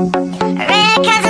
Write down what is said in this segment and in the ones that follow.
Red cousin.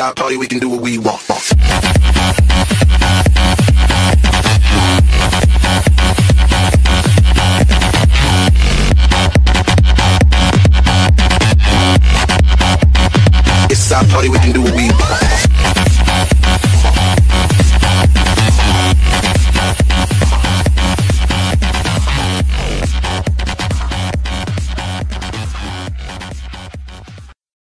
Southside party, we can do what we want. It's our party, we can do what we want.